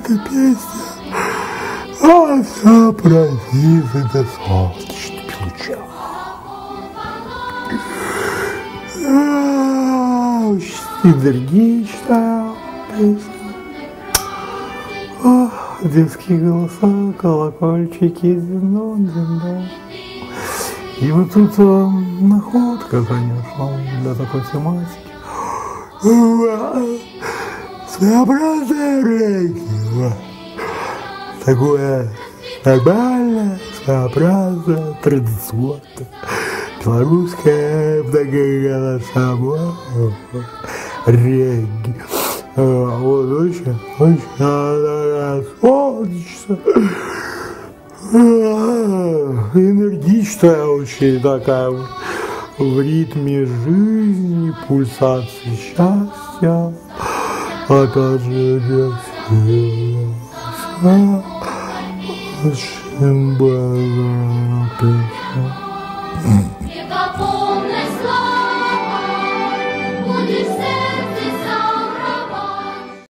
эта песня о сопротиве солнечных лучах. А, Очень энергичная песня. Ох, детские голоса, колокольчики, дин-дон, дин-дон. И вот тут э, находка, конечно, для такой тематики. Своеобразное радио. Такое нормальное, своеобразное, традиционное. Белорусское многоголосовое регги. А, Вот очень, очень. А, Энергичная очень такая в ритме жизни, пульсации счастья покажи детство. Очень было печально. Века полной славы.